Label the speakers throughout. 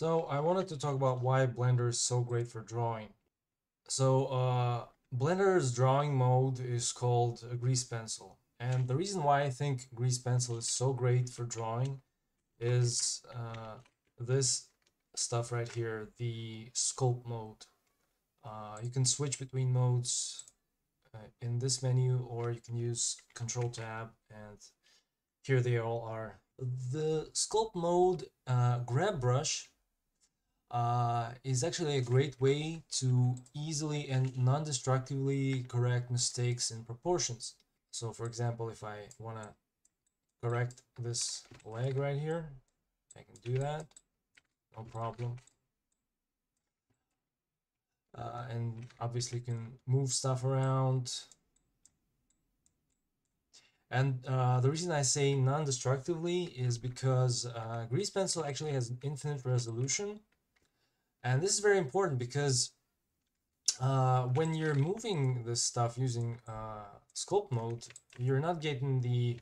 Speaker 1: So I wanted to talk about why Blender is so great for drawing. So uh, Blender's drawing mode is called Grease Pencil. And the reason why I think Grease Pencil is so great for drawing is uh, this stuff right here, the sculpt mode. Uh, you can switch between modes uh, in this menu or you can use control tab and here they all are. The sculpt mode uh, grab brush uh, is actually a great way to easily and non-destructively correct mistakes in proportions. So for example, if I want to correct this leg right here, I can do that, no problem. Uh, and obviously can move stuff around. And uh, the reason I say non-destructively is because uh, Grease Pencil actually has infinite resolution. And this is very important because uh, when you're moving this stuff using uh, sculpt mode, you're not getting the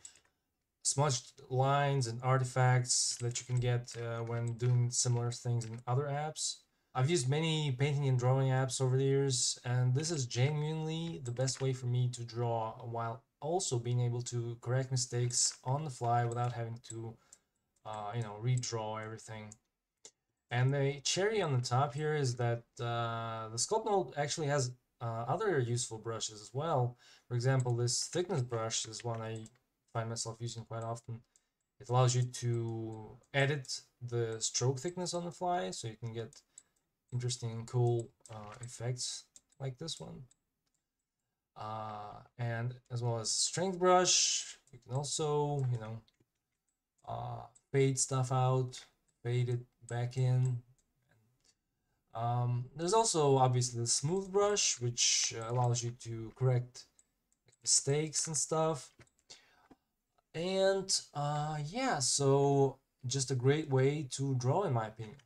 Speaker 1: smudged lines and artifacts that you can get uh, when doing similar things in other apps. I've used many painting and drawing apps over the years, and this is genuinely the best way for me to draw while also being able to correct mistakes on the fly without having to, uh, you know, redraw everything. And the cherry on the top here is that uh, the sculpt mode actually has uh, other useful brushes as well. For example, this thickness brush is one I find myself using quite often. It allows you to edit the stroke thickness on the fly, so you can get interesting cool uh, effects like this one. Uh, and as well as strength brush, you can also, you know, uh, fade stuff out, fade it back in. Um, there's also obviously the smooth brush, which allows you to correct mistakes and stuff. And uh, yeah, so just a great way to draw in my opinion.